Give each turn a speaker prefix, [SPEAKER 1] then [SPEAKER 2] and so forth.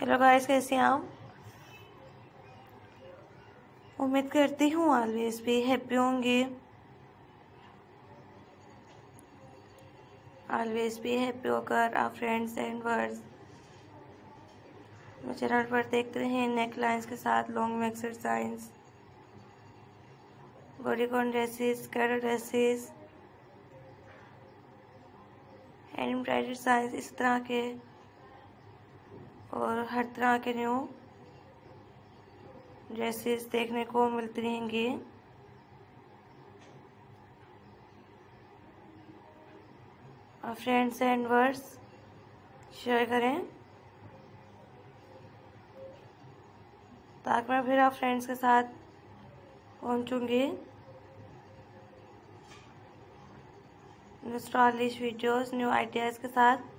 [SPEAKER 1] Hello guys कैसे हैं आप? उम्मीद करती हूँ ऑलवेज भी हैप्पी होंगे। ऑलवेज भी हैप्पी होकर आप फ्रेंड्स एंड वर्ड्स चैनल पर देखते हैं नेक लाइन्स के साथ लॉन्ग एक्सरसाइज बॉडीकॉन ड्रेसेस कैडर ड्रेसेस एंड एम्ब्रॉयडरी साइज़ इस तरह के। और हर तरह के न्यू ड्रेसेस देखने को मिलती रहेंगी। और फ्रेंड्स एंड वर्ड्स शेयर करें। ताकि मैं फिर आप फ्रेंड्स के साथ पहुंचूँगी। New stylish videos new ideas के साथ।